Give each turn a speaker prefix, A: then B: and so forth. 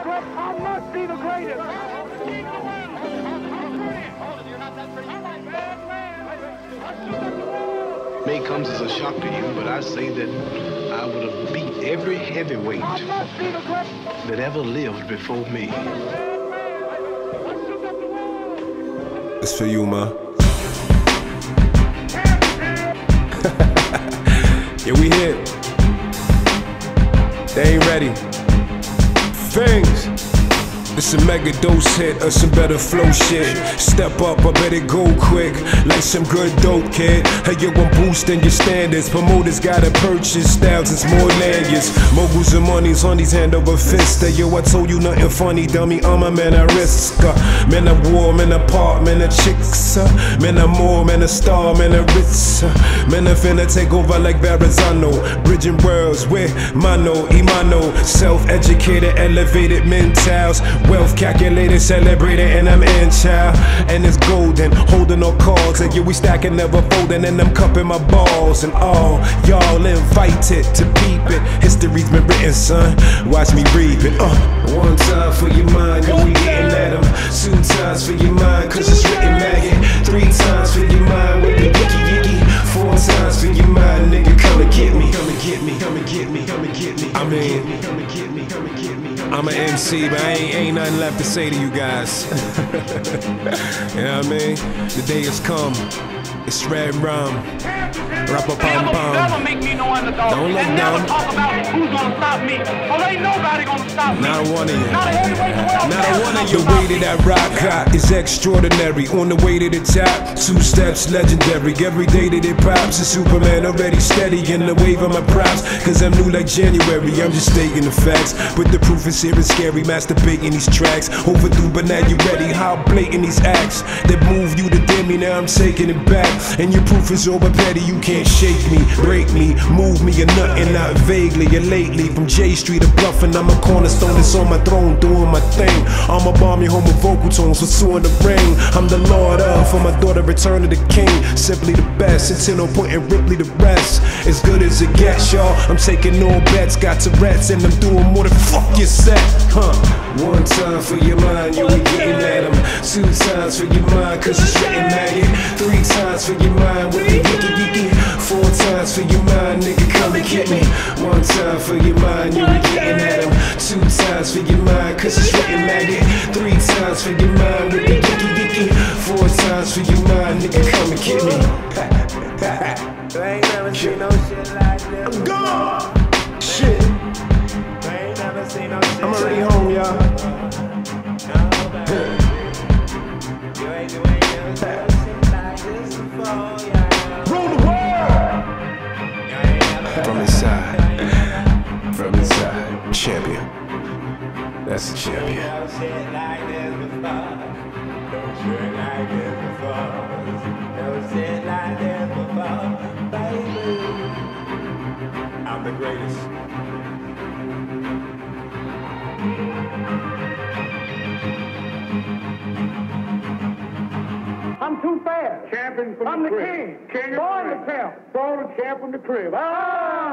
A: the great. I must be the greatest.
B: May comes as a shock to you, but I say that I would have beat every heavyweight
A: I must be the great.
B: that ever lived before me.
C: It's for you, man. yeah, we here. They ain't ready. Things. It's a mega dose hit or some better flow shit. Step up, I better go quick. Like some good dope, kid. Hey, yo, I'm boosting your standards. Promoters gotta purchase thousands more lanyards. Moguls and monies on these hand over fist. Hey, yo, I told you nothing funny, dummy. I'm a man, I risk. Uh, man, I war, man, apart, man, a chicks. Uh, man, I'm more, man, a star, man, a ritz. Uh, man, finna take over like Verrazano. Bridging worlds with mano, imano. Self educated, elevated mentals. Wealth calculated, celebrated, and I'm in child. And it's golden, holding all cards. And yeah, we stacking, never folding, and I'm cupping my balls. And all y'all invited to peep it. History's been written, son. Watch me reap it. Uh. One time for your mind, MC, but I ain't, ain't nothing left to say to you guys. you know what I mean? The day has come. It's red rum. Pom
A: Never,
C: pom.
A: never make me no underdog.
C: Don't look
A: and never
C: down.
A: talk about who's gonna stop me. Well, ain't nobody gonna stop me.
C: Not one of you.
A: Not a the world.
C: Not
A: Never
C: one of you. The way
A: me.
C: that rock hot is extraordinary. On the way to the top, two steps legendary. Every day that it pops, a Superman already steady in the wave of my props. Cause I'm new like January, I'm just stating the facts. But the proof is here and scary, masturbating these tracks. Overdue, but now you ready. How blatant these acts that move you to dim me, now I'm taking it back. And your proof is over petty, you can't shake me, break me, move me, or nothing, not vaguely or lately. From J Street to Bluffing, I'm a cornerstone that's on my throne, doing my thing. I'ma bomb your home with vocal tones, pursuing the ring. I'm the Lord of, for my daughter, return to the king. Simply the best, it's no point in Ripley the rest. As good as it gets, y'all. I'm taking no bets, got Tourette's, and I'm doing more than fuck your set, huh? One time for your mind, you ain't getting at 'em. Two times for your mind, cause it's written maggot. Three times for your mind with the yicky yicky. Four times for your mind, nigga, come and get me. One time for your mind, you ain't getting at him. Two times for your mind, cause it's written maggot. Three times for your mind with. Four times for your mind, nigga, come and get me.
D: I ain't never seen no shit like this.
C: I'm gone! Shit,
D: I ain't never seen no shit
C: I'm already
D: like
C: home, y'all.
D: You ain't, you ain't never seen shit like this before.
C: Rule the world!
D: You ain't never
C: From inside, from inside, champion. That's a champion.
D: No shit like this before. No shit like this before. No shit like this before, baby. I'm the greatest.
A: I'm too fast.
E: Champion from
A: I'm
E: the
A: the
E: crib.
A: king.
E: King of
A: Born
E: the
A: the
E: crib.
A: champ.
E: Born a champ from the crib. Ah!